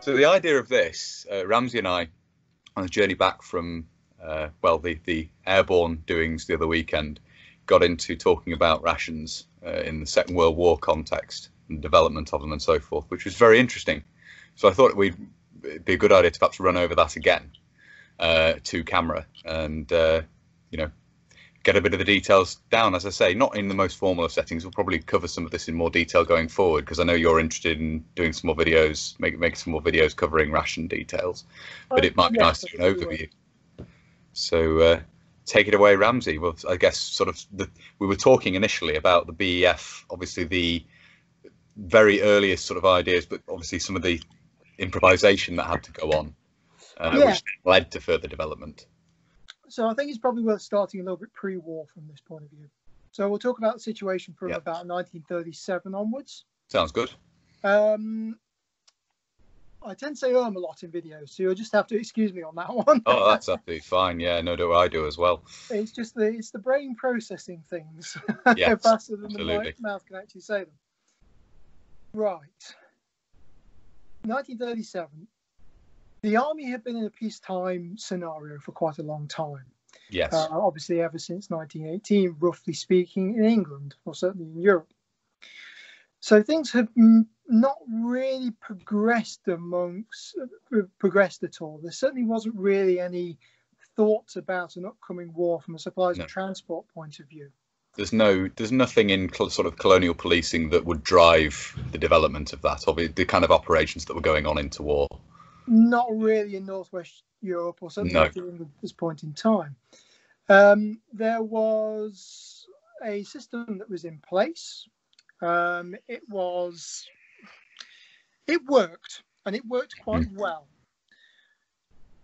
So the idea of this, uh, Ramsey and I, on the journey back from uh, well the the airborne doings the other weekend, got into talking about rations uh, in the Second World War context and development of them and so forth, which was very interesting. So I thought it'd be a good idea to perhaps run over that again uh, to camera and uh, you know get a bit of the details down. As I say, not in the most formal of settings. We'll probably cover some of this in more detail going forward because I know you're interested in doing some more videos, make make some more videos covering ration details. But it might be yeah, nice to do an overview. So uh, take it away, Ramsey. Well, I guess sort of the, we were talking initially about the BEF, obviously the very earliest sort of ideas, but obviously some of the improvisation that had to go on, uh, Yeah. which led to further development. So I think it's probably worth starting a little bit pre-war from this point of view. So we'll talk about the situation from Yeah. about 1937 onwards. Sounds good. Um, I tend to say um a lot in videos, so you'll just have to excuse me on that one. Oh, that's absolutely fine. Yeah, no, do I do as well. it's just the it's the brain processing things Yes, faster than the absolutely. mi- mouth can actually say them. Right. 1937. The army had been in a peacetime scenario for quite a long time. Yes. uh, obviously ever since 1918, roughly speaking, in England or certainly in Europe. So things have not really progressed amongst uh, progressed at all. There certainly wasn't really any thoughts about an upcoming war from a supplies No. and transport point of view. there's no, there's nothing in cl- sort of colonial policing that would drive the development of that, or the, the kind of operations that were going on into war. Not really in Northwest Europe or something No. not in England at this point in time. Um, there was a system that was in place. Um, it was, it worked, and it worked quite well.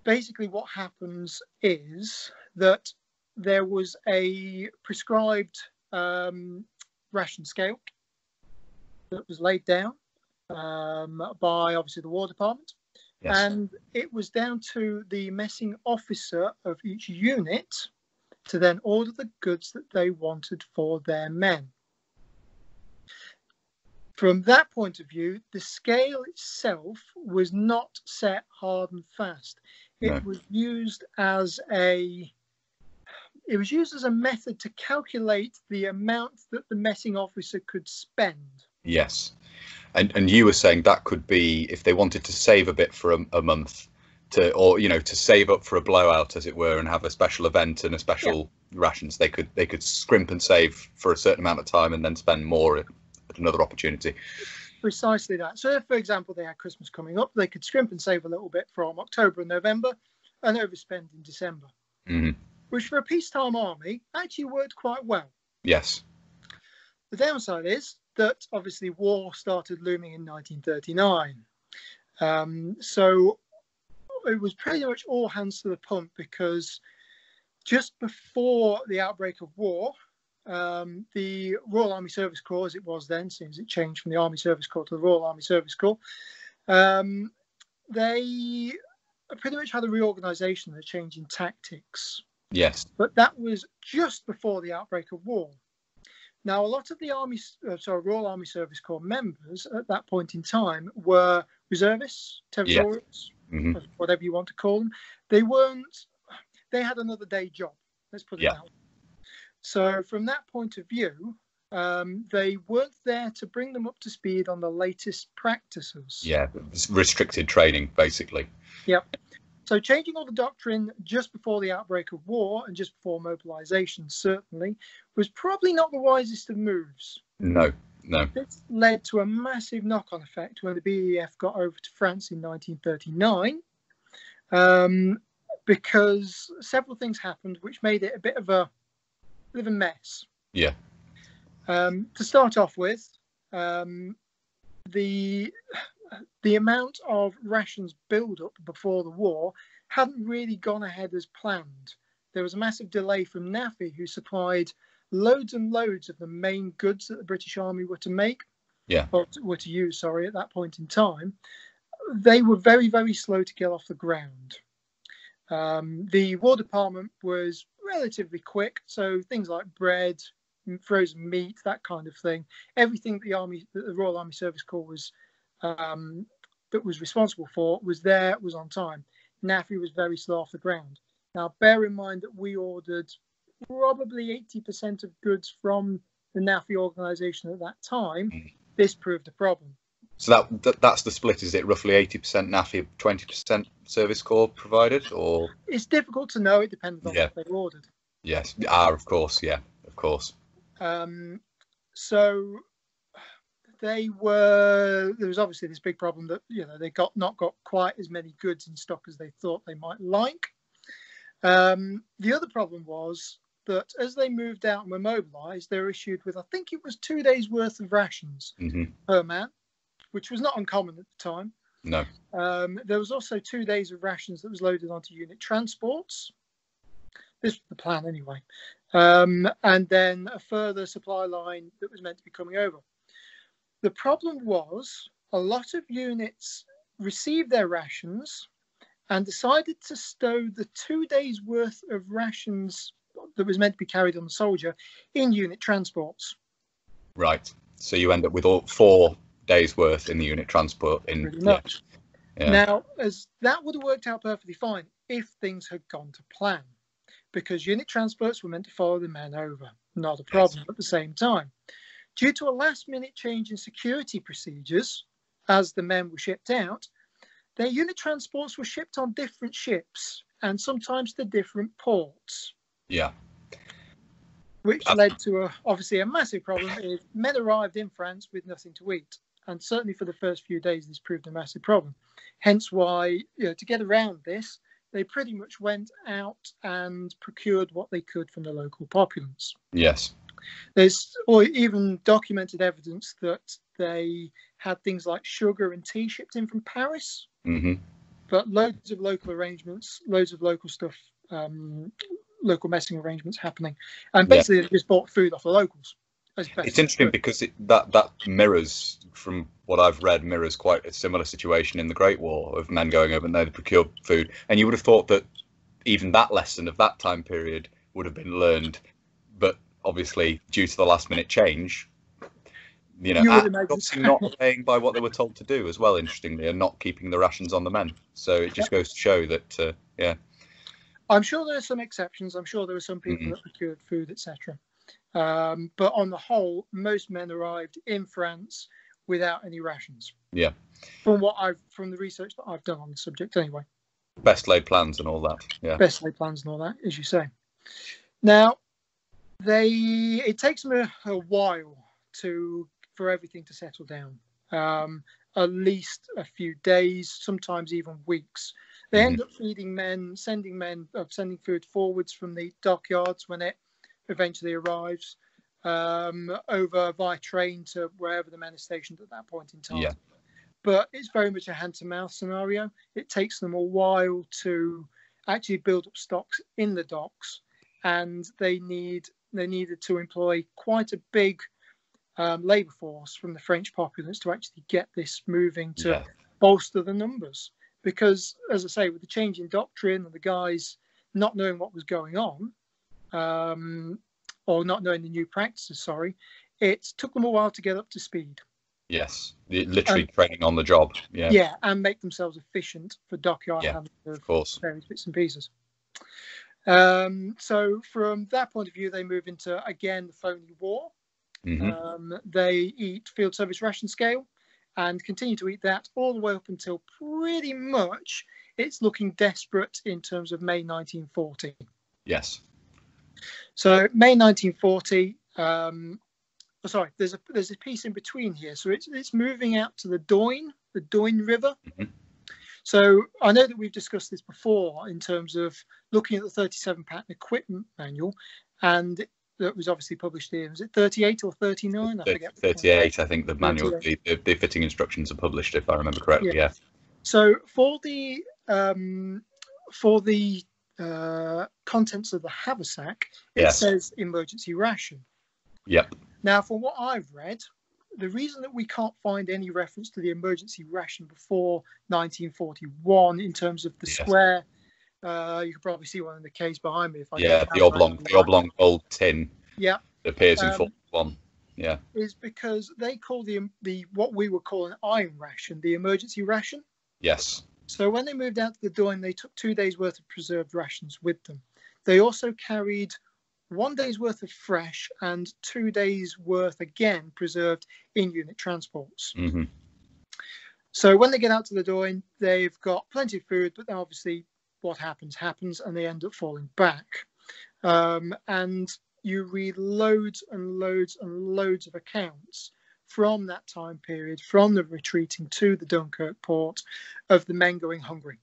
Basically, what happens is that there was a prescribed um, ration scale that was laid down um, by obviously the War Department. Yes. And it was down to the messing officer of each unit to then order the goods that they wanted for their men. From that point of view, the scale itself was not set hard and fast. It No. was used as a it was used as a method to calculate the amount that the messing officer could spend. Yes, and and you were saying that could be if they wanted to save a bit for a, a month, to or you know to save up for a blowout as it were, and have a special event and a special rations. They could they could scrimp and save for a certain amount of time and then spend more at, at another opportunity. precisely that. So, if, for example, they had Christmas coming up, they could scrimp and save a little bit from October and November and overspend in December, hmm which for a peacetime army actually worked quite well. Yes. The downside is that obviously war started looming in 1939. Um, so it was pretty much all hands to the pump because just before the outbreak of war, um, the Royal Army Service Corps, as it was then, since it changed from the Army Service Corps to the Royal Army Service Corps, um, they pretty much had a reorganisation a change in tactics Yes. but that was just before the outbreak of war. Now, a lot of the Army, uh, sorry, Royal Army Service Corps members at that point in time were reservists, territorials, hmm whatever you want to call them. They weren't, they had another day job. Let's put it Yeah. that way. So, from that point of view, um, they weren't there to bring them up to speed on the latest practices. Yeah. Restricted training basically. So changing all the doctrine just before the outbreak of war and just before mobilization certainly was probably not the wisest of moves. No. No. This led to a massive knock-on effect when the BEF got over to France in 1939, um, because several things happened which made it a bit of a bit of a mess. Yeah. Um, to start off with, um, the the amount of rations build-up before the war hadn't really gone ahead as planned. There was a massive delay from NAAFI, who supplied loads and loads of the main goods that the British Army were to make, Yeah. or were to use, sorry, at that point in time. They were very, very slow to get off the ground. Um, the War Department was relatively quick, so things like bread, frozen meat, that kind of thing, everything that the Army, that the Royal Army Service Corps was um, that was responsible for was there, was on time. NAAFI was very slow off the ground. Now, bear in mind that we ordered probably 80% of goods from the NAAFI organisation at that time. Mm. This proved a problem. So that, that, that's the split, is it? Roughly 80% NAAFI, 20% Service Corps provided, or it's difficult to know. It depends on yeah. what they ordered. Yes, ah, of course, yeah, of course. Um, so they were there was obviously this big problem that you know they got not got quite as many goods in stock as they thought they might like. Um, the other problem was that as they moved out and were mobilised, they were issued with I think it was two days worth of rations mm-hmm. per man, which was not uncommon at the time. No. Um, there was also two days of rations that was loaded onto unit transports. This was the plan anyway. Um, and then a further supply line that was meant to be coming over. The problem was a lot of units received their rations and decided to stow the two days worth of rations that was meant to be carried on the soldier in unit transports. Right. So you end up with all four days worth in the unit transport in Pretty much. Yeah. Now, as that would have worked out perfectly fine if things had gone to plan, because unit transports were meant to follow the men over, not a problem yes. at the same time. Due to a last minute change in security procedures as the men were shipped out, their unit transports were shipped on different ships and sometimes to different ports. Yeah. Which uh, led to a, obviously a massive problem is men arrived in France with nothing to eat. And certainly for the first few days, this proved a massive problem. Hence why, you know, to get around this, they pretty much went out and procured what they could from the local populace. Yes. There's or even documented evidence that they had things like sugar and tea shipped in from Paris. Mm-hmm. But loads of local arrangements, loads of local stuff, um, local messing arrangements happening, and basically yeah. they just bought food off the locals. It's interesting because it, that that mirrors, from what I've read, mirrors quite a similar situation in the Great War of men going over and they procure food, and you would have thought that even that lesson of that time period would have been learned, but obviously due to the last minute change, you know, you not paying by what they were told to do as well. Interestingly, and not keeping the rations on the men. So it just yep. goes to show that, uh, yeah. I'm sure there are some exceptions. I'm sure there are some people mm-hmm. that procured food, etc. Um, but on the whole, most men arrived in France without any rations. Yeah. From what I've from the research that I've done on the subject, anyway. Best laid plans and all that. Yeah. Best laid plans and all that, as you say. Now, they it takes them a, a while to for everything to settle down. Um, at least a few days, sometimes even weeks. They mm-hmm. end up feeding men, sending men, uh, sending food forwards from the dockyards when it eventually arrives um, over via train to wherever the men are stationed at that point in time. Yeah. But it's very much a hand to mouth scenario. It takes them a while to actually build up stocks in the docks, and they need they needed to employ quite a big um, labour force from the French populace to actually get this moving to yeah. bolster the numbers. Because, as I say, with the change in doctrine and the guys not knowing what was going on, um, or not knowing the new practices, sorry, it took them a while to get up to speed. Yes, literally um, training on the job. Yeah. Yeah, and make themselves efficient for dockyard yeah, of course. various bits and pieces. Um, so from that point of view, they move into again the phony war. Mm-hmm. Um, they eat field service ration scale and continue to eat that all the way up until pretty much it's looking desperate in terms of May 1940. Yes. So May 1940. Um, oh, sorry, there's a there's a piece in between here. So it's it's moving out to the Doyne, the Doyne River. Mm-hmm. So I know that we've discussed this before in terms of looking at the 37 pattern equipment manual, and that was obviously published here. Was it 38 or 39? I forget. 38, I think the manual, the, the, fitting instructions are published, if I remember correctly. Yeah. yeah. So for the um, for the uh, contents of the haversack, it yes. says emergency ration. Yep. Now, from what I've read, the reason that we can't find any reference to the emergency ration before 1941 in terms of the yes. square, uh, you can probably see one in the case behind me. If I yeah, the oblong, the oblong gold tin. Yeah. appears in um, one. Yeah. is because they call the the what we would call an iron ration the emergency ration. Yes. So when they moved out to the Doyne, they took two days worth of preserved rations with them. They also carried one day's worth of fresh and two days worth again preserved in unit transports. hmm So when they get out to the Doyne, they've got plenty of food, but then obviously what happens happens, and they end up falling back. Um, and you read loads and loads and loads of accounts from that time period, from the retreating to the Dunkirk port, of the men going hungry.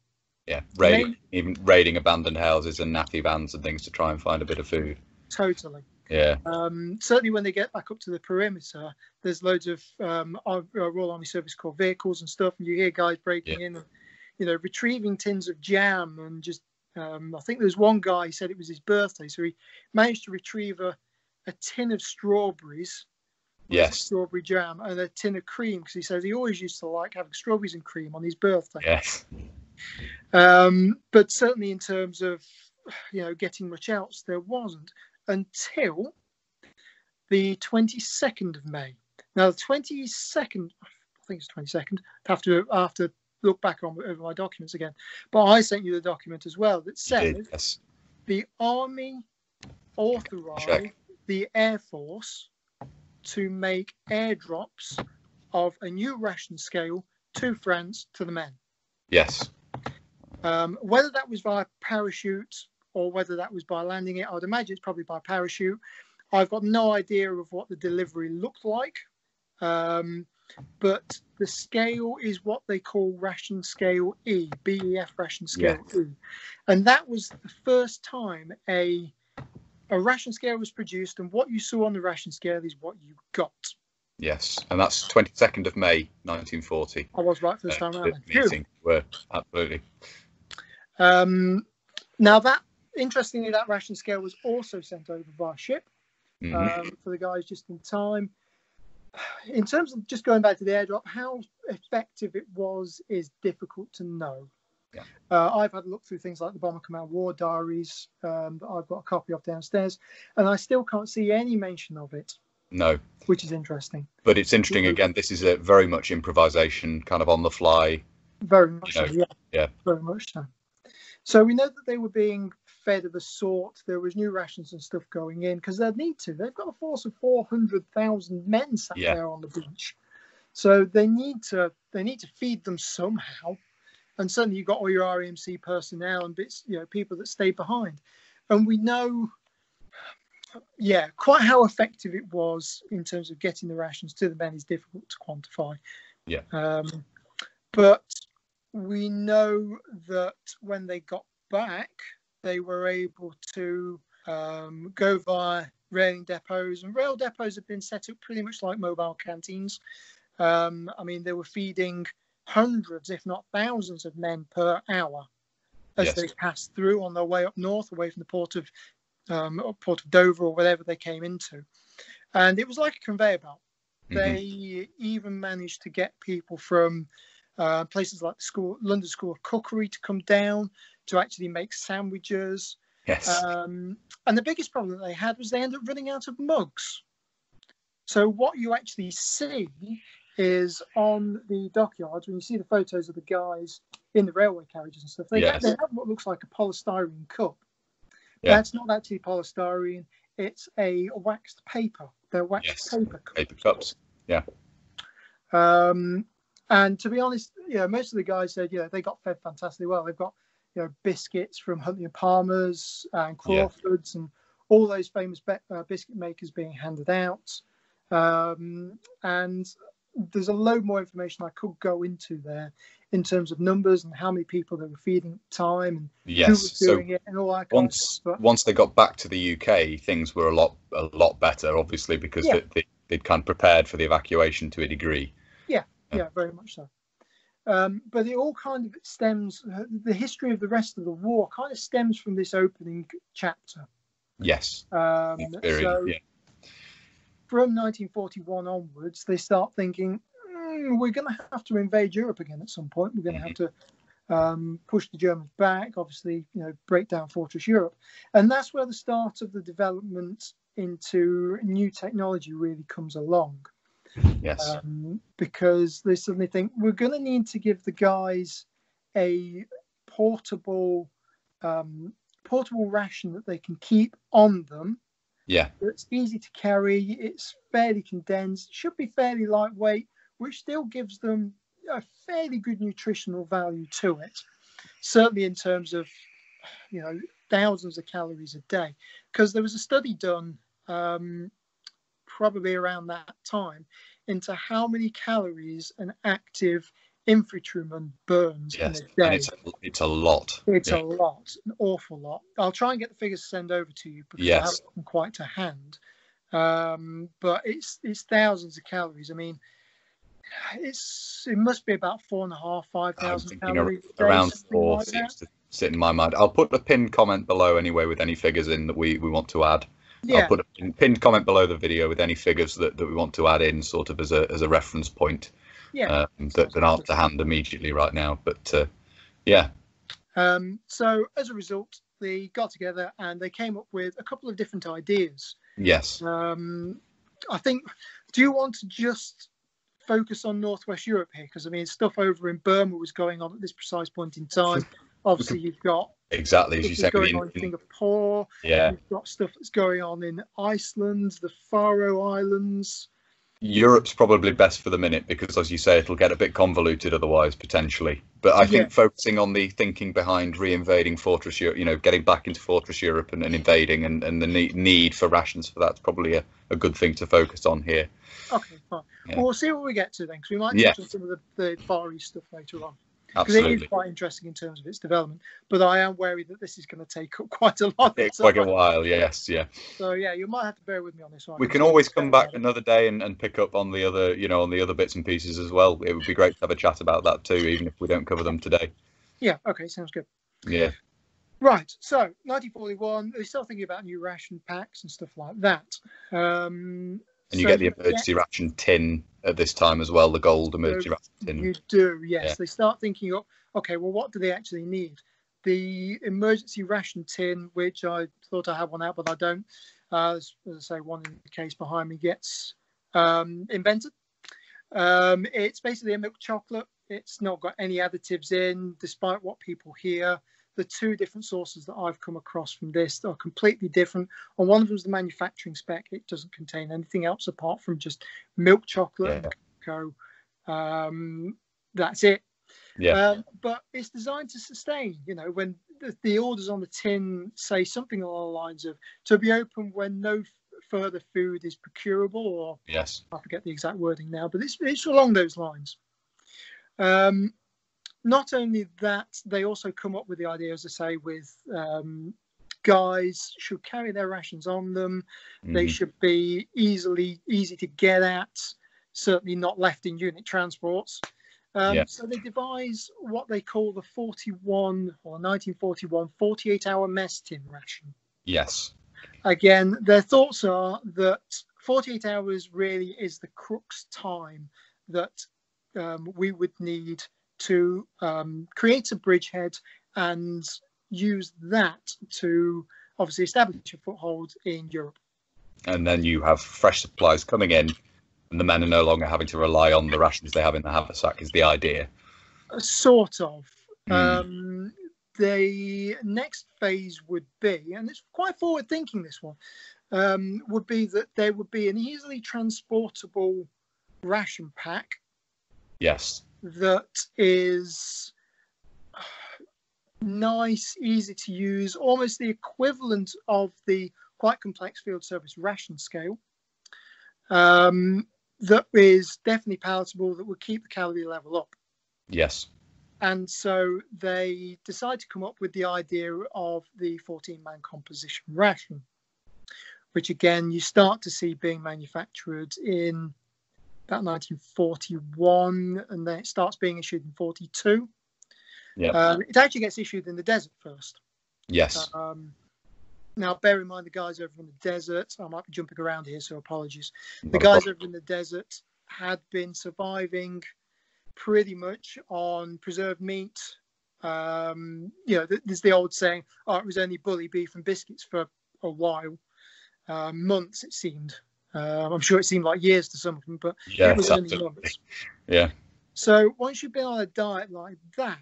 Yeah. Raiding, even raiding abandoned houses and NAAFI vans and things to try and find a bit of food. Totally. Yeah. Um, certainly, when they get back up to the perimeter, there's loads of um, Ar- uh, Royal Army Service Corps vehicles and stuff, and you hear guys breaking in, and, you know, retrieving tins of jam and just. Um, I think there's one guy said it was his birthday, so he managed to retrieve a, a tin of strawberries, Yes. strawberry jam, and a tin of cream because he says he always used to like having strawberries and cream on his birthday. Yes. Um, but certainly in terms of you know getting much else, there wasn't until the 22nd of May. Now the 22nd, I think it's 22nd. I have to I have to look back on over my documents again. But I sent you the document as well that says did, Yes. the army authorized the air force to make airdrops of a new ration scale to France to the men. Yes. Um, whether that was via parachute or whether that was by landing it, I'd imagine it's probably by parachute. I've got no idea of what the delivery looked like, um, but the scale is what they call ration scale E, BEF ration scale E, and that was the first time a a ration scale was produced, and what you saw on the ration scale is what you got. Yes. And that's 22nd of May, 1940. I was right first uh, time the around. Meeting were absolutely. Um, now that interestingly, that ration scale was also sent over via ship. Mhm. um, for the guys just in time. In terms of just going back to the airdrop, how effective it was is difficult to know. Yeah. Uh, I've had a look through things like the Bomber Command War Diaries um, that I've got a copy of downstairs, and I still can't see any mention of it, no. which is interesting. But it's interesting again. This is a very much improvisation, kind of on the fly. Very much You so, yeah. yeah. Very much so. So we know that they were being fed of a sort. There was new rations and stuff going in because they'd need to. They've got a force of four hundred thousand men sat Yeah. there on the beach, so they need to they need to feed them somehow. And suddenly you've got all your REMC personnel and bits, you know, people that stay behind. And we know, yeah, quite how effective it was in terms of getting the rations to the men is difficult to quantify. Yeah. Um, but we know that when they got back, they were able to um, go via railing depots, and rail depots have been set up pretty much like mobile canteens. Um, I mean, they were feeding hundreds, if not thousands, of men per hour as Yes. they passed through on their way up north, away from the port of um, or port of Dover or whatever they came into. And it was like a conveyor belt. Mhm. They even managed to get people from uh, places like the school, London School of Cookery, to come down to actually make sandwiches. Yes. Um, and the biggest problem that they had was they ended up running out of mugs. So what you actually see is on the dockyards when you see the photos of the guys in the railway carriages and stuff. They, Yes. they have what looks like a polystyrene cup. Yeah. That's not actually polystyrene. It's a waxed paper. They're waxed Yes. paper cups. Paper cups. Um, and to be honest, you know, most of the guys said, you know, they got fed fantastically well. They've got, you know, biscuits from Huntley and Palmer's and Yeah. Crawford's and all those famous be- uh, biscuit makers being handed out. Um, and there's a load more information I could go into there in terms of numbers and how many people they were feeding at the time and who Yes. was So it and all that kind of once once they got back to the UK, things were a lot a lot better, obviously, because Yeah. they, they, they'd kind of prepared for the evacuation to a degree. Yeah, yeah, very much so. Um, but it all kind of stems, the history of the rest of the war kind of stems from this opening chapter. Yes. Um, Very, so yeah. from 1941 onwards, they start thinking, "Hmm, we're going to have to invade Europe again at some point. We're going to have to um, push the Germans back, obviously, you know, break down Fortress Europe. And that's where the start of the development into new technology really comes along. Yes. Um, because they suddenly think we're going to need to give the guys a portable um, portable ration that they can keep on them. Yeah. It's easy to carry. It's fairly condensed. Should be fairly lightweight, which still gives them a fairly good nutritional value to it. Certainly in terms of, you know, thousands of calories a day. Because there was a study done um, probably around that time into how many calories an active infantryman burns yes. in a day. And it's, it's a lot. It's yeah. a lot, an awful lot. I'll try and get the figures to send over to you because Yes. I haven't them quite to hand. Um, but it's it's thousands of calories. I mean, it's it must be about four and a half, five thousand calories. a day, around four like seems to sit in my mind. I'll put a pinned comment below anyway with any figures in that we, we want to add. Yeah, I'll put a pin- pinned comment below the video with any figures that, that we want to add in, sort of as a as a reference point. yeah. Um, that, that aren't to hand immediately right now, but uh, yeah, Um, so as a result, they got together and they came up with a couple of different ideas. yes, Um, I think. Do you want to just focus on Northwest Europe here? Because I mean, stuff over in Burma was going on at this precise point in time. Obviously, you've got exactly as you said. going in- on in in- Singapore. yeah, You've got stuff that's going on in Iceland, the Faroe Islands. Europe's probably best for the minute because, as you say, it'll get a bit convoluted otherwise potentially. But I think Yeah. focusing on the thinking behind re-invading Fortress Europe, you know, getting back into Fortress Europe and, and invading, and, and the need, need for rations for that's probably a, a good thing to focus on here. Okay, fine. Yeah. Well, we'll see what we get to then, because we might touch on some of the, the Far East stuff later on. Because it is Absolutely, quite interesting in terms of its development. But I am wary that this is going to take up quite a lot it's quite a while. Yes, yeah. So yeah, you might have to bear with me on this one. We can always come back another day and, and pick up on the other, you know, on the other bits and pieces as well. It would be great to have a chat about that too, even if we don't cover them today. Yeah. Okay. Sounds good. Yeah, Right. So 1941, they're still thinking about new ration packs and stuff like that. Um, and you so get the emergency ration tin at this time as well, the gold emergency ration tin. You do, yes. Yeah. They start thinking, oh, okay, well, what do they actually need? The emergency ration tin, which I thought I had one out, but I don't. Uh, as, as I say, one in the case behind me gets um, invented. Um, it's basically a milk chocolate. It's not got any additives in, despite what people hear. The two different sources that I've come across from this are completely different. On one of them is the manufacturing spec. It doesn't contain anything else apart from just milk chocolate Yeah. and cocoa. Um, that's it. Yeah, Um, but it's designed to sustain. You know, when the, the orders on the tin say something along the lines of to be open when no f- further food is procurable, or yes, I forget the exact wording now, but it's, it's along those lines. Um, not only that, they also come up with the idea, as I say, with um, guys should carry their rations on them. They Mhm. should be easily easy to get at, certainly not left in unit transports. Um, Yeah. So they devise what they call the 41 or 1941 48 hour mess tin ration. yes, Again, their thoughts are that 48 hours really is the crux time that um, we would need to um, create a bridgehead and use that to obviously establish a foothold in Europe. and then you have fresh supplies coming in, and the men are no longer having to rely on the rations they have in the haversack. Is the idea? Uh, Sort of. Mm. Um, the next phase would be, and it's quite forward thinking, this one, um, would be that there would be an easily transportable ration pack Yes, that is nice, easy to use, almost the equivalent of the quite complex field service ration scale. Um, that is definitely palatable, that would keep the calorie level up. yes, And so they decide to come up with the idea of the 14 man composition ration, which again you start to see being manufactured in about 1941 and then it starts being issued in 42. Yeah. Um, it actually gets issued in the desert first. yes, Um, now, bear in mind the guys over in the desert, I might be jumping around here, so apologies the guys over in the desert had been surviving pretty much on preserved meat. Um, you know, there's the old saying, "Oh, it was only bully beef and biscuits for a while." uh, months. It seemed. Uh, I'm sure it seemed like years to some of them, but Yes, it was only months. Yeah. So once you've been on a diet like that,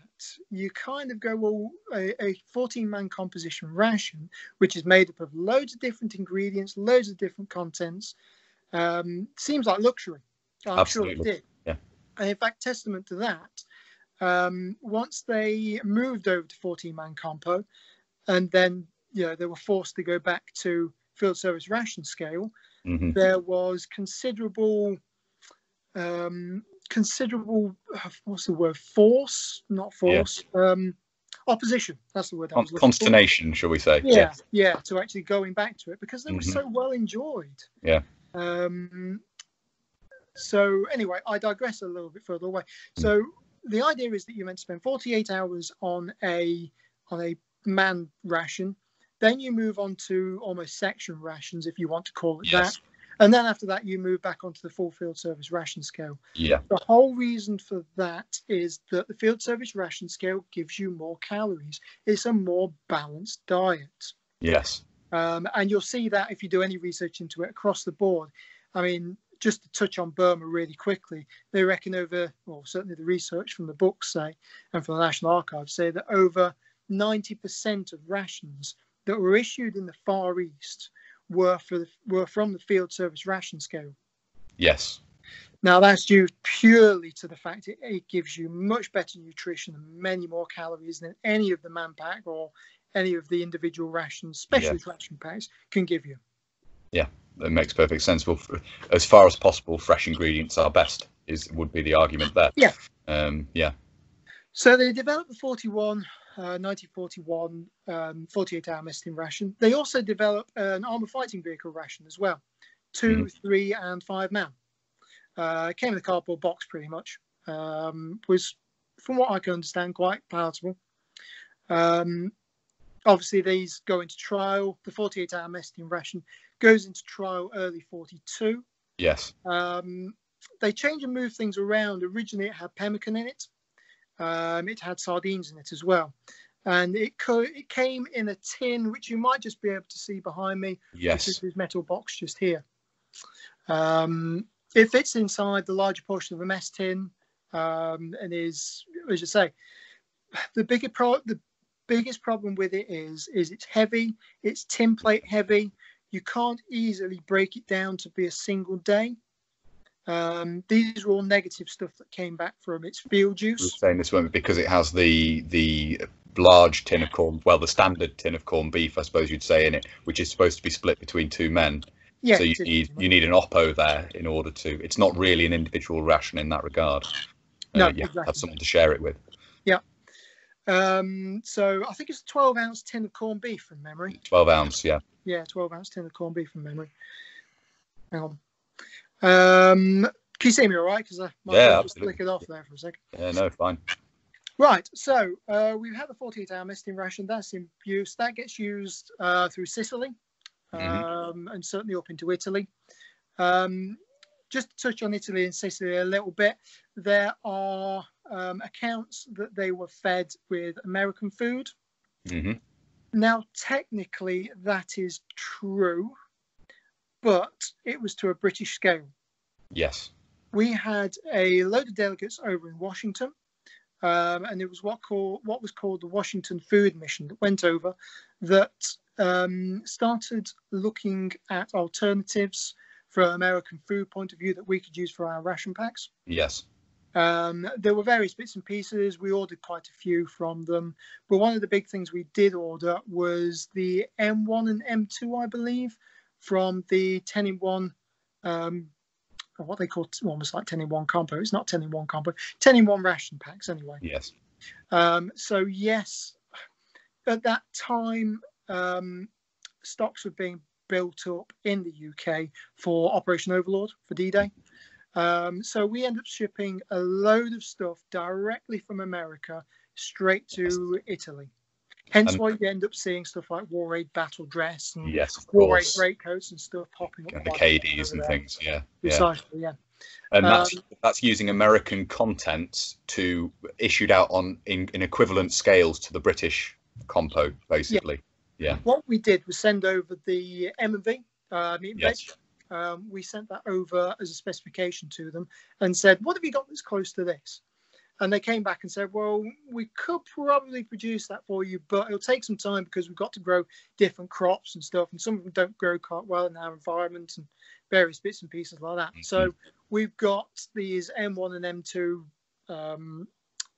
you kind of go, well, a, a 14 man composition ration, which is made up of loads of different ingredients, loads of different contents, um, seems like luxury. I'm sure Absolutely. it did. Yeah. And in fact, testament to that, um, once they moved over to 14 man compo, and then you know they were forced to go back to field service ration scale, hmm there was considerable um considerable uh, what's the word? Force? Not force um opposition. That's the word looking for. Consternation, shall we say? yeah yeah. to actually going back to it because they were Mhm. so well enjoyed. Yeah. um so anyway i digress a little bit further away. So the idea is that you're meant to spend 48 hours on a on a man ration then you move on to almost section rations if you want to call it Yes. that and then after that you move back onto the full field service ration scale Yeah. the whole reason for that is that the field service ration scale gives you more calories it's a more balanced diet Yes. um, and you'll see that if you do any research into it across the board. I mean, just to touch on Burma really quickly, they reckon over, well, certainly the research from the books say, and from the National Archives say that over 90% of rations that were issued in the Far East were for the, were from the field service ration scale. Yes. Now that's due purely to the fact it, it gives you much better nutrition and many more calories than any of the man pack or any of the individual rations, specialist ration packs, can give you. Yeah, that makes perfect sense. Well, as far as possible, fresh ingredients are best. Is would be the argument there. Yeah. Um, yeah. So they developed the 41, uh, 1941 um, 48 hour messing ration. They also developed an armor fighting vehicle ration as well, 2 three, and five man. Uh, came in a cardboard box pretty much. Um, was, from what I can understand, quite palatable. Um, obviously, these go into trial. The 48 hour messing ration goes into trial early 42. Yes. Um, they change and move things around. Originally, it had pemmican in it. Um, it had sardines in it as well, and it co- it came in a tin, which you might just be able to see behind me. Yes. This is this metal box just here. Um, it fits inside the larger portion of a mess tin, um, and is, as you say, the bigger pro- the biggest problem with it is is it's heavy. It's tin plate heavy. You can't easily break it down to be a single day. Um, these are all negative stuff that came back from its field We were use. saying this one because it has the the large tin of corn, well, the standard tin of corned beef, I suppose you'd say in it, which is supposed to be split between two men. Yeah, so you need you need an oppo there in order to. It's not really an individual ration in that regard. No, Uh, you have exactly. have someone to share it with. Yeah. Um, so I think it's a 12 ounce tin of corned beef from memory. Twelve ounce, yeah. Yeah, 12 ounce tin of corned beef from memory. Hang on. Um, can you see me all right? Because I might Yeah, just it off there for a second. Yeah, no, fine. Right, so uh, we've had the 48 hour mess tin ration. That's in use. That gets used uh, through Sicily Mhm. um, and certainly up into Italy. Um, just to touch on Italy and Sicily a little bit, there are um, accounts that they were fed with American food. hmm Now, technically, that is true, but it was to a British scale. Yes. We had a load of delegates over in Washington, um, and it was what called what was called the Washington Food Mission that went over that um, started looking at alternatives from an American food point of view that we could use for our ration packs. Yes. Um, there were various bits and pieces. We ordered quite a few from them, but one of the big things we did order was the M1 and M2, I believe, from the 10 in 1, um, or what they call almost like 10 in 1 combo. It's not 10 in 1 combo, 10 in 1 ration packs anyway. Yes. Um, so, yes, at that time, um, stocks were being built up in the UK for Operation Overlord for D Day. Um, so we end up shipping a load of stuff directly from America straight to Italy. Hence And- why you end up seeing stuff like War Aid battle dress and Yes. War Aid greatcoats and stuff popping up. And the quite a lot KDs and there. things. Yeah. Yeah. Precisely, yeah. and that's Um, that's using American content to issued out on in, in equivalent scales to the British compo, basically. Yeah. What we did was send over the M and V uh, meat and Yes. veg. Um, we sent that over as a specification to them and said, "What have you got that's close to this?" And they came back and said, "Well, we could probably produce that for you, but it'll take some time because we've got to grow different crops and stuff, and some of them don't grow quite well in our environment and various bits and pieces like that." So we've got these M1 and M2 um,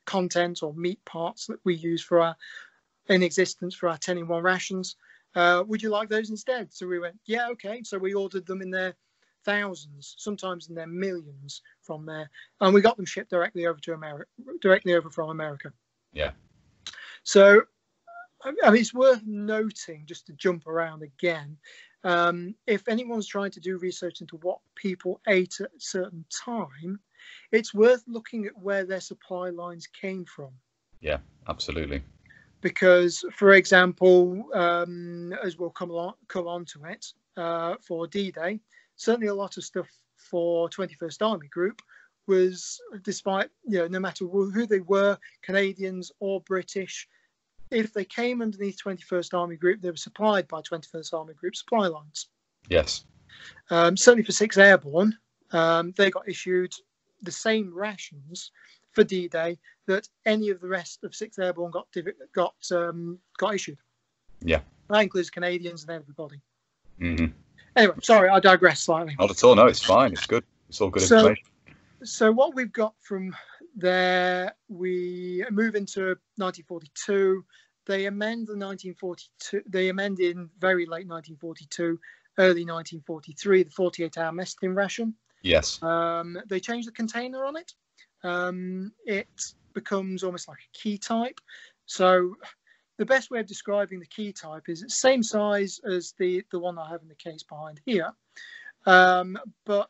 content or meat parts that we use for our in existence for our 10 in 1 rations. Uh, would you like those instead? So we went, yeah, okay. So we ordered them in their thousands, sometimes in their millions from there, and we got them shipped directly over to America, directly over from America. Yeah. So, I mean, it's worth noting just to jump around again. Um, if anyone's trying to do research into what people ate at a certain time, it's worth looking at where their supply lines came from Yeah, Absolutely. because, for example, um, as we'll come along, come on to it uh, for D-Day, certainly a lot of stuff for 21st Army Group was, despite you know, no matter who who they were, Canadians or British, if they came underneath 21st Army Group, they were supplied by 21st Army Group supply lines. Yes. Um, certainly for 6 Airborne, um, they got issued the same rations for D-Day that any of the rest of 6 Airborne got div- got um, got issued. Yeah. That includes Canadians and everybody. hmm Anyway, sorry, I digress slightly. Not at all. No, it's fine. It's good. It's all good So- information. So what we've got from there, we move into 1942. They amend the 1942. They amend in very late 1942, early 1943, the 48-hour mess tin ration. Yes. Um, they change the container on it. Um, it becomes almost like a key type. So the best way of describing the key type is it's same size as the the one I have in the case behind here, um, but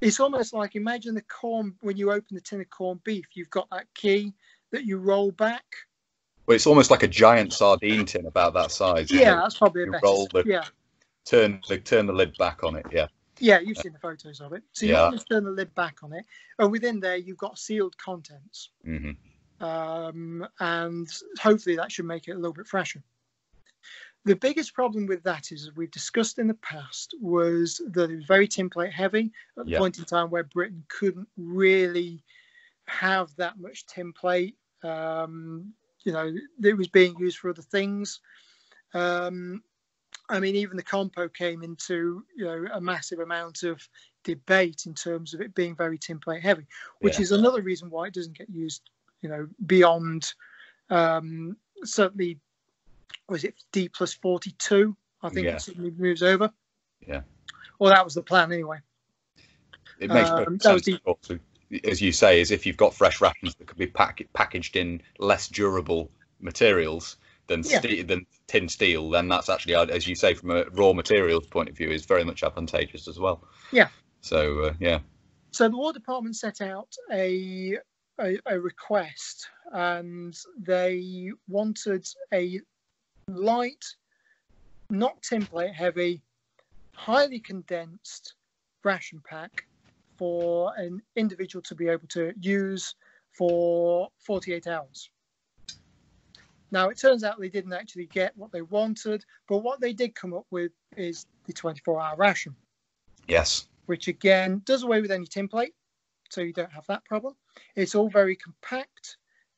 it's almost like imagine the corn when you open the tin of corned beef. You've got that key that you roll back. Well, it's almost like a giant sardine tin about that size. Yeah, that's probably a You better. roll the- Yeah, Turn the turn the lid back on it. Yeah. yeah, you've seen the photos of it. So you Yeah. turn the lid back on it, and within there you've got sealed contents. hmm um, and hopefully that should make it a little bit fresher. The biggest problem with that is, as we've discussed in the past, was that it was very tinplate heavy at the Yeah. point in time where Britain couldn't really have that much tinplate. Um, you know, it was being used for other things. Um, I mean, even the compo came into you know a massive amount of debate in terms of it being very tinplate heavy, which Yeah. is another reason why it doesn't get used you know, beyond um, certainly, was it D plus 42? I think Yeah. it certainly moves over. Yeah. Well, that was the plan anyway. It makes Um, perfect that was sense. As you say, is if you've got fresh rations that could be pack- packaged in less durable materials than Yeah. than tin steel, then that's actually, uh, as you say, from a raw materials point of view, is very much advantageous as well. Yeah. So uh, yeah. So the War Department set out a, a, a request and they wanted a light, not tinplate heavy, highly condensed ration pack for an individual to be able to use for 48 hours. Now, it turns out they didn't actually get what they wanted, but what they did come up with is the 24 hour ration Yes. which again does away with any tinplate, so you don't have that problem. It's all very compact.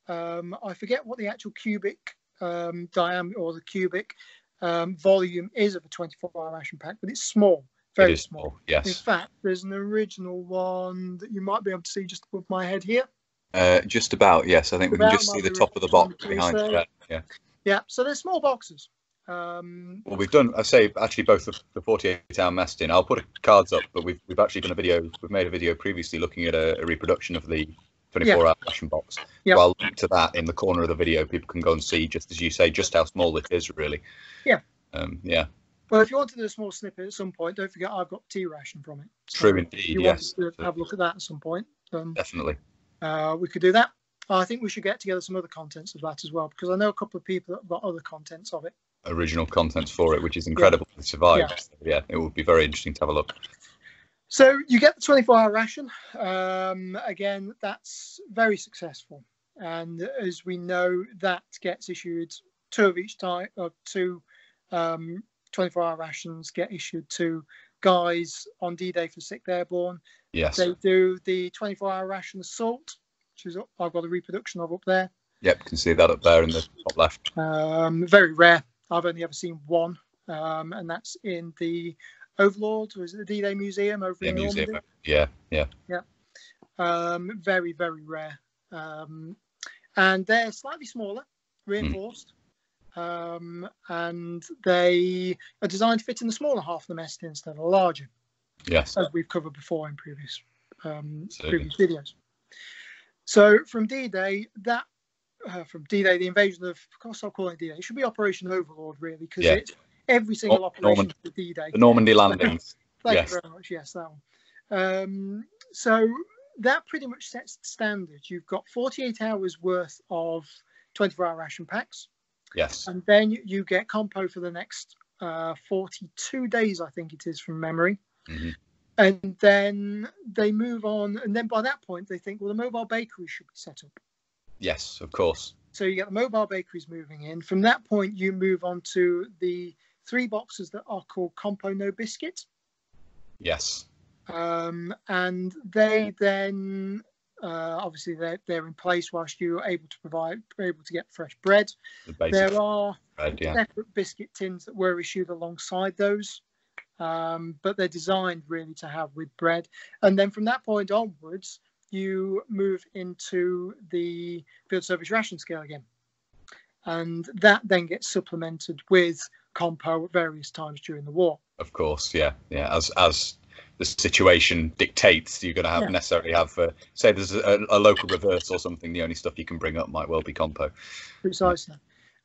Um, I forget what the actual cubic um, diameter or the cubic um, volume is of a 24-hour ration pack, but it's small, very it small. small. In fact, there's an original one that you might be able to see just above my head here. Uh, just about. Yes. I think we can just see the top of the box behind. Yeah. Yeah. Yeah, so they're small boxes. Um, Well, we've done. I say actually both the, the 48 hour mess tin. I'll put cards up, but we've we've actually done a video. We've made a video previously looking at a, a reproduction of the 24 hour ration box. Yeah. So I'll link to that in the corner of the video. People can go and see, just as you say, just how small it is, really. Yeah. Um, yeah. well, if you want to do a small snippet at some point, don't forget I've got tea ration from it. So True indeed. you Yes. wanted to have a look at that at some point, um, Definitely. uh, we could do that. I think we should get together some other contents of that as well, because I know a couple of people that have got other contents of it. Original contents for it, which is incredible to survive. Yeah. So, yeah, it would be very interesting to have a look. So you get the 24 hour ration. Um, again, that's very successful. And as we know, that gets issued two of each type, or two um, 24 hour rations get issued to guys on D Day for Sixth Airborne. Yes. They do the 24 hour ration assault, which is I've got a reproduction of up there. Yep, you can see that up there in the top left. Um, very rare. I've only ever seen one, um, and that's in the Overlord, was it the D Day Museum over Yeah, in museum. Normandy? Yeah, yeah. Um, very, very rare. Um, and they're slightly smaller, reinforced. Um, and they are designed to fit in the smaller half of the mess tin instead of the larger, Yes. as we've covered before in previous um, previous videos. So from D-Day, that uh, from D-Day, the invasion of, of course, I'll call it D-Day. It should be Operation Overlord, really, because Yeah. it's every single Nor- operation Norman- for D-Day. The Normandy landings. Thank Yes. you very much. Yes, that one. Um, so that pretty much sets the standard. You've got 48 hours worth of 24 hour ration packs, Yes. and then you- get compo for the next uh, 42 days, I think it is from memory. Mhm. And then they move on, and then by that point, they think, well, the mobile bakery should be set up. Yes, of course. So you get the mobile bakeries moving in. From that point, you move on to the three boxes that are called Compo No Biscuit. Yes. um, and they then uh, obviously they're, they're in place whilst you're able to provide able to get fresh bread The there are bread, yeah. separate biscuit tins that were issued alongside those um, but they're designed really to have with bread and then from that point onwards you move into the field service ration scale again and that then gets supplemented with compo at various times during the war Of course, yeah, yeah. As as the situation dictates, you're going to have Yeah. necessarily have, uh, say, there's a, a local reverse or something. The only stuff you can bring up might well be compo. Precisely.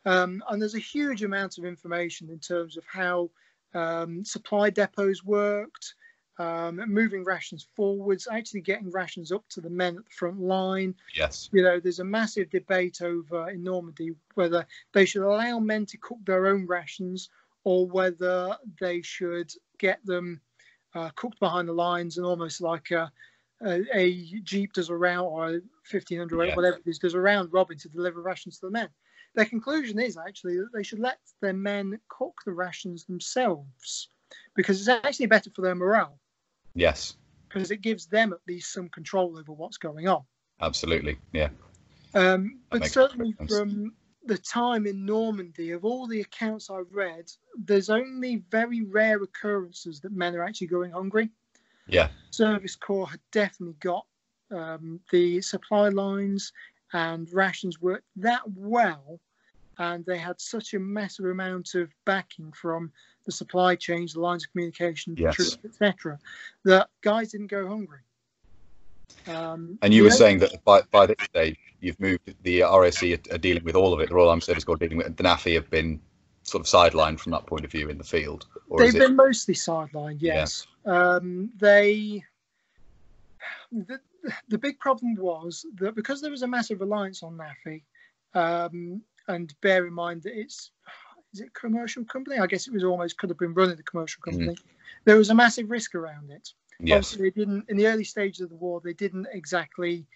Um, and there's a huge amount of information in terms of how um, supply depots worked, um, moving rations forwards, actually getting rations up to the men at the front line. Yes, You know, there's a massive debate over in Normandy whether they should allow men to cook their own rations or whether they should get them uh, cooked behind the lines and almost like a, a, a jeep does a round or a 1500 Yeah. whatever it is does a round robin to deliver rations to the men. Their conclusion is actually that they should let their men cook the rations themselves because it's actually better for their morale yes, because it gives them at least some control over what's going on. absolutely, yeah, Um, but certainly from the time in Normandy, of all the accounts I've read, there's only very rare occurrences that men are actually going hungry. yeah, Service Corps had definitely got um, the supply lines and rations worked that well, and they had such a massive amount of backing from the supply chains, the lines of communication, Yes. troops, etc., that guys didn't go hungry. Um, And you were saying that by, by this stage, you've moved, the RSC are, are dealing with all of it. The Royal Army Service Corps dealing with it. The NAAFI have been sort of sidelined from that point of view in the field. Or They've is it? been mostly sidelined, Yeah. yes. Um, they the, the big problem was that because there was a massive reliance on NAAFI, um, and bear in mind that it's is it a commercial company? I guess it was almost could have been running the commercial Mm. company. There was a massive risk around it. Yes, Obviously, they didn't in the early stages of the war. They didn't exactly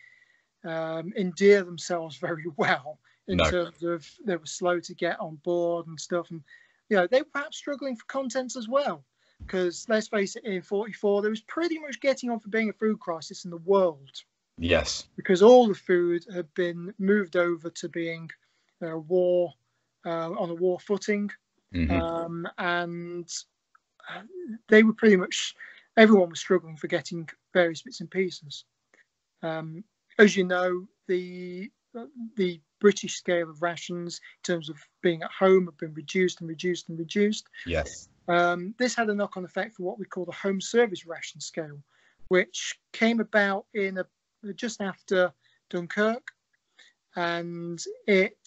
um, endear themselves very well in No. terms of they were slow to get on board and stuff, and you know they were perhaps struggling for contents as well. Because let's face it, in '44 there was pretty much getting on for being a food crisis in the world yes, because all the food had been moved over to being uh, war uh, on a war footing mhm, um, and uh, they were pretty much everyone was struggling for getting various bits and pieces. Um, as you know, the the British scale of rations in terms of being at home have been reduced and reduced and reduced. yes, Um, this had a knock-on effect for what we call the home service ration scale, which came about in a, just after Dunkirk, and it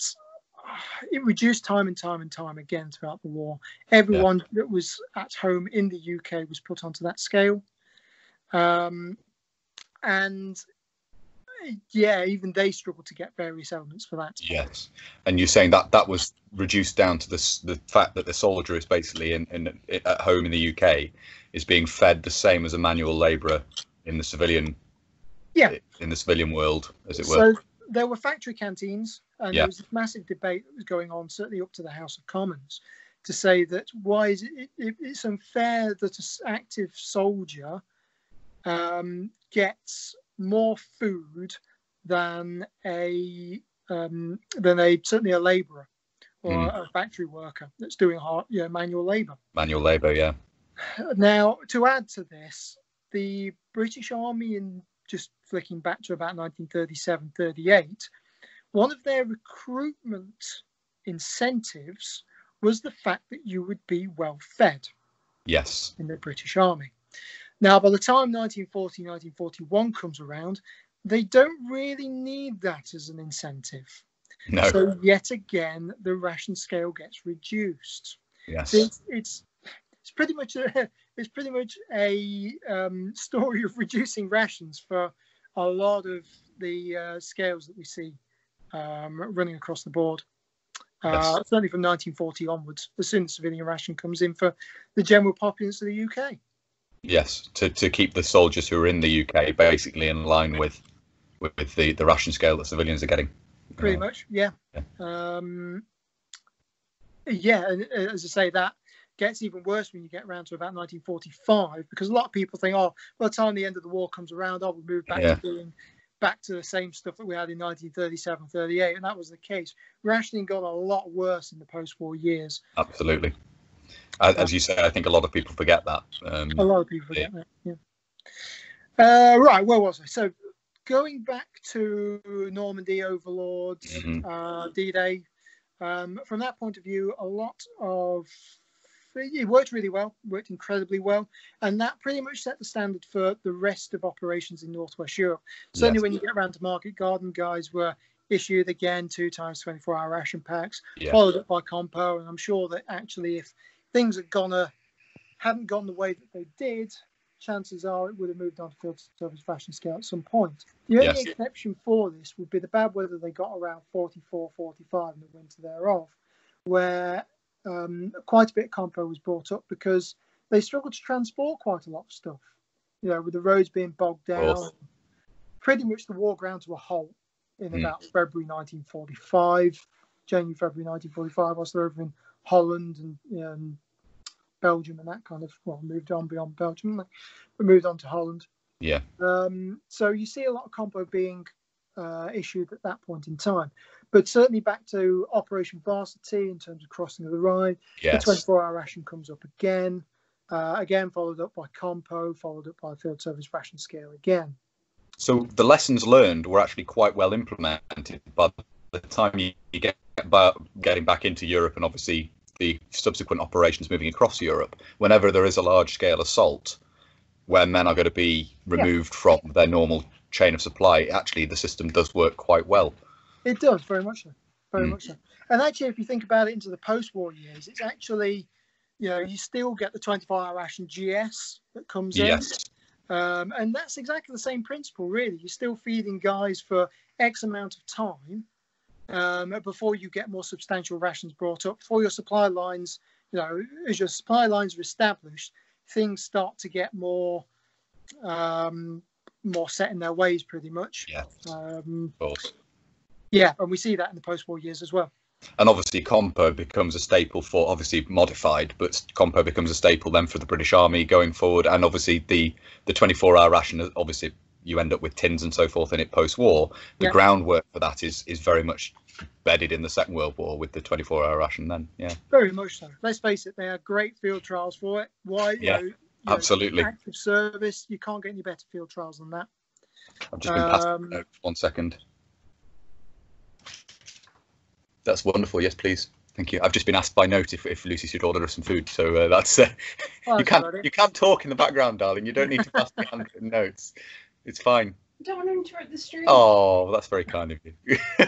it reduced time and time and time again throughout the war. Everyone that was at home in the UK was put onto that scale, um, and yeah, even they struggled to get various elements for that. yes. And you're saying that that was reduced down to this, the fact that the soldier is basically in, in at home in the UK is being fed the same as a manual labourer in the civilian Yeah. in the civilian world, as it were. So there were factory canteens, and Yeah. there was a massive debate that was going on, certainly up to the House of Commons, to say that why is it, it it's unfair that an active soldier um, gets more food than a um, than a certainly a labourer or Mm. a factory worker that's doing hard, you know, manual labour. Manual labour, yeah. Now, to add to this, the British Army, in just flicking back to about 1937 38, one of their recruitment incentives was the fact that you would be well fed Yes. in the British Army. Now, by the time 1940 1941 comes around, they don't really need that as an incentive. No. So, yet again, the ration scale gets reduced. yes. It's, it's it's pretty much a it's pretty much a um, story of reducing rations for a lot of the uh, scales that we see um, running across the board. Uh, Yes. Certainly from 1940 onwards, as soon as civilian ration comes in for the general populace of the UK. Yes. To to keep the soldiers who are in the UK basically in line with with the the ration scale that civilians are getting. pretty Uh, much yeah yeah. um yeah and uh, as i say that gets even worse when you get around to about 1945 because a lot of people think oh by the time the end of the war comes around i will move back Yeah. to doing back to the same stuff that we had in 1937 38 and that was the case rationing got a lot worse in the post-war years Absolutely. As, you say, I think a lot of people forget that. Um, a lot of people forget that yeah uh, right where was i so going back to normandy overlords mhm. uh, D-Day. Um, from that point of view, a lot of it worked really well, worked incredibly well, and that pretty much set the standard for the rest of operations in Northwest Europe. Certainly, Yes. when you get around to Market Garden, guys were issued again two times 24-hour ration packs, Yeah. followed up by Compo, and I'm sure that actually, if things had gone a hadn't gone the way that they did, chances are it would have moved on to field service ration scale at some point. The only Yes. exception for this would be the bad weather they got around 44, 45 in the winter thereof, where um, quite a bit of compo was brought up because they struggled to transport quite a lot of stuff. You know, with the roads being bogged down, pretty much the war ground to a halt in Mm. about February 1945, January, February 1945. whilst they're over in Holland and um, Belgium and that kind of, well, moved on beyond Belgium, but moved on to Holland. Yeah. Um, so you see a lot of compo being uh, issued at that point in time. But certainly back to Operation Varsity in terms of crossing of the Rhine, Yes. the 24 hour ration comes up again. Uh, again, followed up by Compo, followed up by field service ration scale again. So the lessons learned were actually quite well implemented by the time you get about getting back into Europe and obviously the subsequent operations moving across Europe. Whenever there is a large scale assault where men are going to be removed from their normal chain of supply, actually the system does work quite well. It does, very much so. Very Mm. much so. And actually, if you think about it into the post war years, it's actually, you know, you still get the 24 hour ration GS that comes in. Yes. Um, and that's exactly the same principle, really. You're still feeding guys for X amount of time um, before you get more substantial rations brought up. Before your supply lines, you know, as your supply lines are established, things start to get more um, more set in their ways, pretty much. Yeah, Um, of course. yeah, and we see that in the post-war years as well. And obviously, Compo becomes a staple for obviously modified, but Compo becomes a staple then for the British Army going forward. And obviously, the the 24 hour ration, obviously, you end up with tins and so forth in it post war. The Yeah. groundwork for that is is very much bedded in the Second World War with the 24 hour ration. Then, yeah, Very much so. Let's face it, they had great field trials for it. Why? you know, you know, absolutely. active service. You can't get any better field trials than that. I've just been passed. Um, note. One second. That's wonderful. Yes, please. Thank you. I've just been asked by note if, if Lucy should order us some food, so uh, that's uh, Oh, you can't you can't talk in the background, darling. You don't need to pass me handwritten notes. It's fine. don't want to interrupt the stream. Oh, that's very kind of you.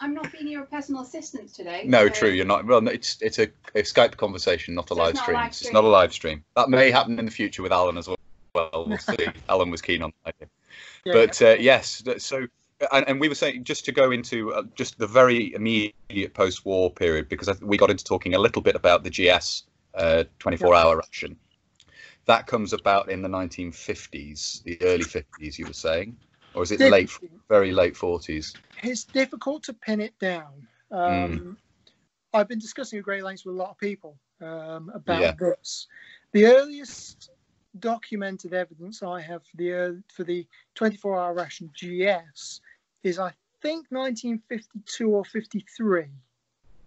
I'm not. I'm not being your personal assistant today. no, so- true. You're not. Well, no, it's it's a, a Skype conversation, not a So live it's not a stream. live It's stream. not a live stream. That may happen in the future with Alan as well. Well, we'll see. Alan was keen on that. idea. Yeah, but yeah. uh, yes, so and, and we were saying just to go into uh, just the very immediate post-war period because we got into talking a little bit about the GS uh, 24-hour ration. That comes about in the 1950s, the early 50s, you were saying, or is it late, very late 40s? it's difficult to pin it down. Mm. Um, I've been discussing at great lengths with a lot of people um, about Yeah. this. The earliest documented evidence I have for the ear- for the 24-hour ration GS is I think 1952 or 53.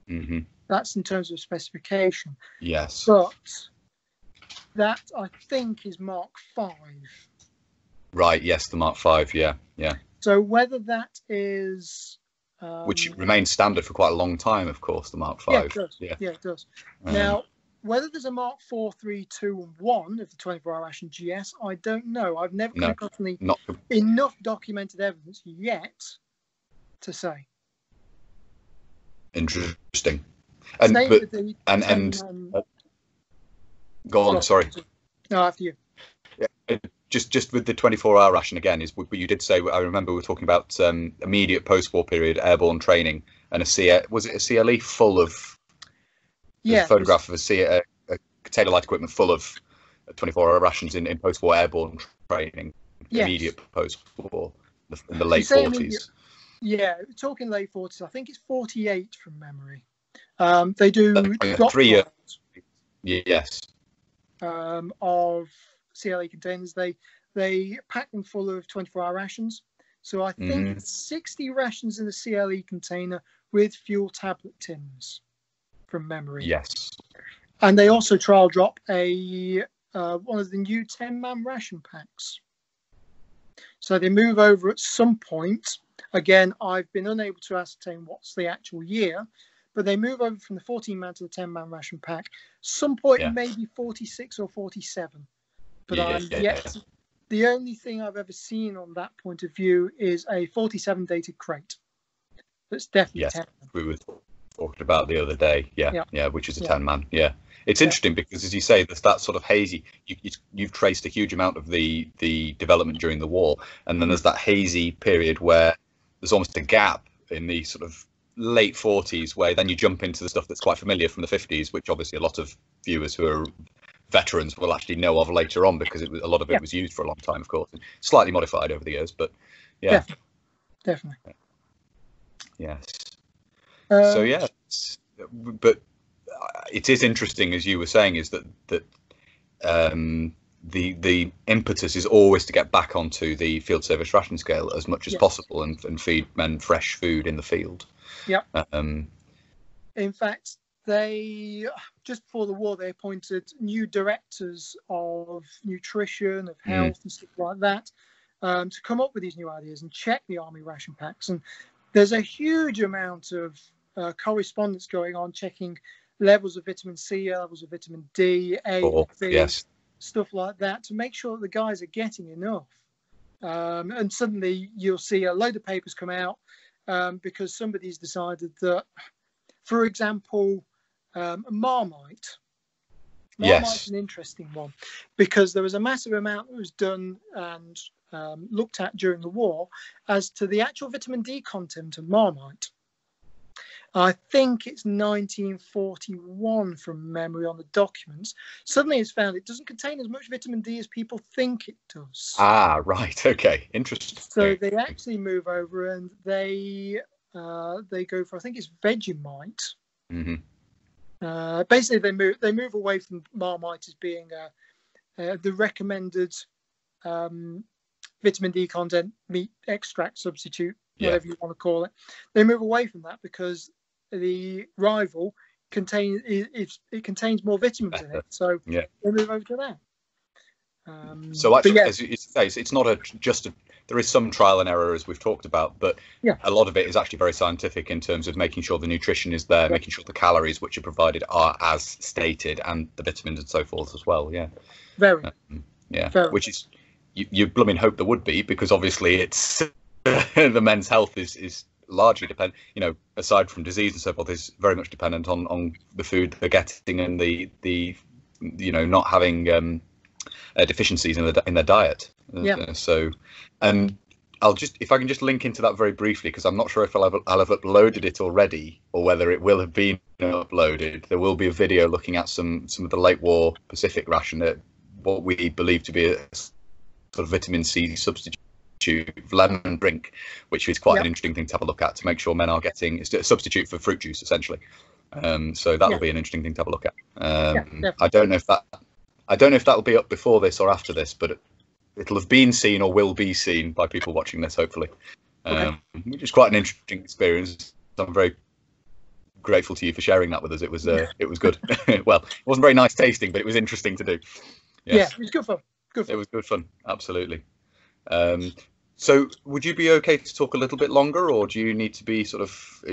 hmm That's in terms of specification, Yes. but that I think is Mark Five. Right. Yes. The Mark Five. Yeah. Yeah. So whether that is um, Which remains standard for quite a long time, of course. The Mark yeah, Five. it does. Yeah. yeah, it does. Um, Now, whether there's a Mark Four, Three, Two, and 1 of the 24 hour ration GS, I don't know. I've never No. come across any, not. enough documented evidence yet to say. Interesting. And but the and and um, go on. Sorry. No, after you. Just just with the 24-hour ration again is. But you did say. I remember we were talking about um, immediate post-war period airborne training and a C. Was it a CLE full of Yeah, a photograph of a, C- a, a container light equipment full of 24 hour rations in, in post war airborne training, Yes. immediate post war, in the late 40s. immediate- Yeah, talking late 40s. I think it's 48 from memory. Um, they do Uh, three years Yes. um, of CLA containers. They they pack them full of 24 hour rations. So I think Mhm. it's 60 rations in the CLE container with fuel tablet tins from memory. Yes. And they also trial drop a uh, one of the new 10 man ration packs. So they move over at some point. Again, I've been unable to ascertain what's the actual year, but they move over from the 14 man to the 10 man ration pack. Some point Yeah. maybe 46 or 47. But Yeah, I'm yeah, yet. yeah. The only thing I've ever seen on that point of view is a 47 dated crate. That's definitely Yes. 10. We were talking about the other day. Yeah. Yeah. Which is a Yeah. 10 man. Yeah. It's interesting because, as you say, there's that sort of hazy. You, you've traced a huge amount of the the development during the war, and then there's that hazy period where there's almost a gap in the sort of late 40s, where then you jump into the stuff that's quite familiar from the 50s, which obviously a lot of viewers who are veterans will actually know of later on because it was, a lot of it Yeah. was used for a long time, of course, and slightly modified over the years, but yeah, Yeah. Definitely. yes. Uh, so yeah, but uh, it is interesting, as you were saying, is that that um, the the impetus is always to get back onto the field service ration scale as much as possible and, and feed men fresh food in the field. Yep. Um, In fact, they just before the war they appointed new directors of nutrition, of Mm. health, and stuff like that um, to come up with these new ideas and check the army ration packs. And there's a huge amount of uh, correspondence going on, checking levels of vitamin C, levels of vitamin D, A, B, yes, stuff like that to make sure that the guys are getting enough. Um, and suddenly you'll see a load of papers come out um, because somebody's decided that, for example, um, Marmite. Yes. Marmite's an interesting one because there was a massive amount that was done and um, looked at during the war as to the actual vitamin D content of Marmite. I think it's 1941 from memory on the documents. Suddenly it's found it doesn't contain as much vitamin D as people think it does. ah, right, okay, interesting. So they actually move over and they uh, they go for I think it's Vegemite. hmm Uh, basically, they move they move away from Marmite as being uh, uh, the recommended um, vitamin D content meat extract substitute, Yeah. whatever you want to call it. They move away from that because the rival contain it, it, it contains more vitamins in it, so Yeah. they move over to that. Um, So actually, yeah, as you say, it's, it's not a just a. There is some trial and error as we've talked about, but Yeah. a lot of it is actually very scientific in terms of making sure the nutrition is there, Yeah. making sure the calories which are provided are as stated, and the vitamins and so forth as well. Yeah, very. yeah. Fair Which is you, you blooming hope there would be because obviously it's the men's health is is largely depend. You know, aside from disease and so forth, is very much dependent on on the food they're getting and the the you know not having um, uh, deficiencies in the in their diet. Uh, Yeah. so, and I'll just if I can just link into that very briefly because I'm not sure if I'll have, I'll have uploaded it already or whether it will have been uploaded. There will be a video looking at some some of the late war Pacific ration that what we believe to be a sort of vitamin C substitute lemon drink, which is quite Yep. an interesting thing to have a look at to make sure men are getting it's a substitute for fruit juice essentially. Um, so that'll Yeah. be an interesting thing to have a look at. Yeah, Um, definitely. I don't know if that I don't know if that'll be up before this or after this, but it'll have been seen or will be seen by people watching this, hopefully. Okay. Um, which is quite an interesting experience. I'm very grateful to you for sharing that with us. It was uh, it was good. well, it wasn't very nice tasting, but it was interesting to do. Yeah, it was good fun. Good fun. It was good fun, absolutely. Um, so, would you be okay to talk a little bit longer, or do you need to be sort of?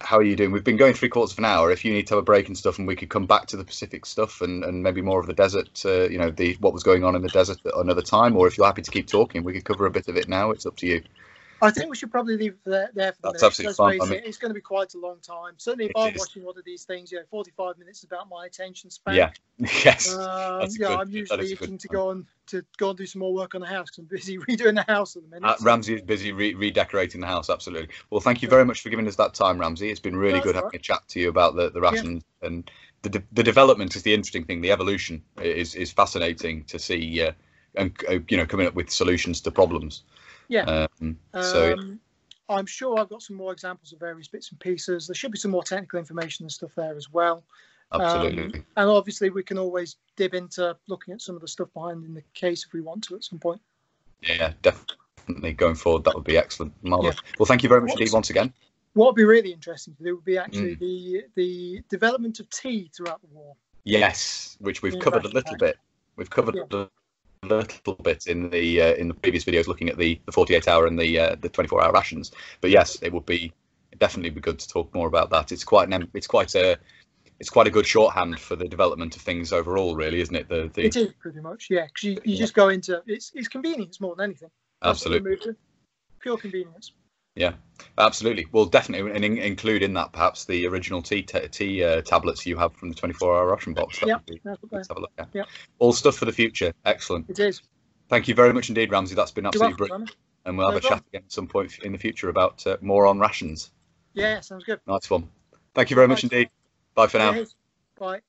How are you doing? We've been going three quarters of an hour. If you need to have a break and stuff, and we could come back to the Pacific stuff and, and maybe more of the desert, uh, you know, the what was going on in the desert at another time, or if you're happy to keep talking, we could cover a bit of it now. It's up to you. I think we should probably leave there, there for the That's minute. absolutely fine face by me. it, it's going to be quite a long time. Certainly, if I'm is. watching one of these things, you know, 45 minutes is about my attention span. Yeah. Yes. Um, That's yeah, good. I'm usually is a good itching to go on to go and do some more work on the house. I'm busy redoing the house at the minute. Uh, Ramsey is busy re- redecorating the house. Absolutely. Well, thank you very much for giving us that time, Ramsey. It's been really good having a chat to you about the, the rations and the de- the development is the interesting thing. The evolution is is fascinating to see, uh, and uh, you know, coming up with solutions to problems. Yeah. Um, so Um, I'm sure I've got some more examples of various bits and pieces. There should be some more technical information and stuff there as well. absolutely. Um, and obviously, we can always dip into looking at some of the stuff behind in the case if we want to at some point. yeah, definitely going forward. That would be excellent. Marvelous. Well, thank you very much What's- indeed once again. What would be really interesting to do would be actually Mm. the the development of tea throughout the war. Yes, which we've covered a little back. bit. We've covered Yeah. A little bit in the uh, in the previous videos, looking at the the 48 hour and the uh, the 24 hour rations. But yes, it would be definitely be good to talk more about that. It's quite an it's quite a it's quite a good shorthand for the development of things overall, really, isn't it? The the It is pretty much, yeah. Because you, you Yeah. just go into it's it's convenience more than anything. That's what we absolutely. Pure convenience. Absolutely. Well, definitely, and in, include in that perhaps the original tea ta- tea uh, tablets you have from the 24 hour ration box. That Yeah. be That's what good they- to have a look at. Yeah. All stuff for the future. Excellent. it is. Thank you very much indeed, Ramsey. That's been absolutely welcome, brilliant. Simon. And we'll have No a chat again at some point in the future about uh, more on rations. Yeah, sounds good. Nice one. Thank you very much indeed. Bye for now. Bye.